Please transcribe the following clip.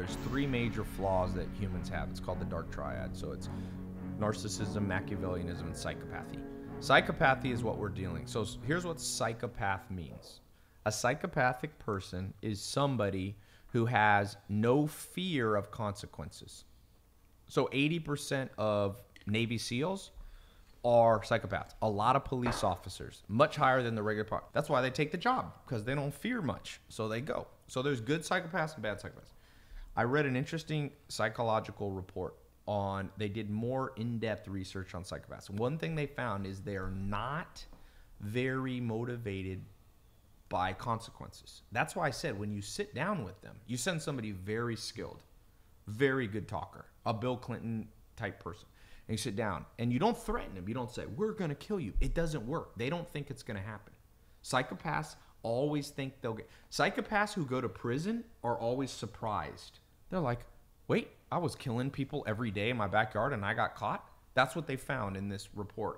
There's three major flaws that humans have. It's called the dark triad. So it's narcissism, Machiavellianism, and psychopathy. Psychopathy is what we're dealing. So here's what psychopath means. A psychopathic person is somebody who has no fear of consequences. So 80% of Navy SEALs are psychopaths. A lot of police officers, much higher than the regular part. That's why they take the job because they don't fear much. So they go. So there's good psychopaths and bad psychopaths. I read an interesting psychological report on they did more in-depth research on psychopaths. One thing they found is they're not very motivated by consequences. That's why I said when you sit down with them, you send somebody very skilled, very good talker, a Bill Clinton type person. And you sit down and you don't threaten them. You don't say, We're going to kill you. It doesn't work. They don't think it's going to happen. Psychopaths always think they'll get. Psychopaths who go to prison are always surprised. They're like, Wait, I was killing people every day in my backyard and I got caught? That's what they found in this report.